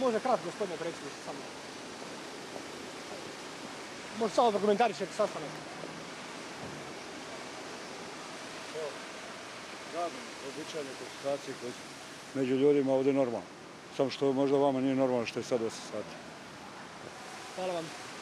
Može kratko, gospodine predsjedniče, samo. Može samo da komentarišete sastanak. Radno, običajne konsultacije koje su među ljudima ovdje normalno. Samo što možda vama nije normalno što je sad 8 sati. Hvala vam.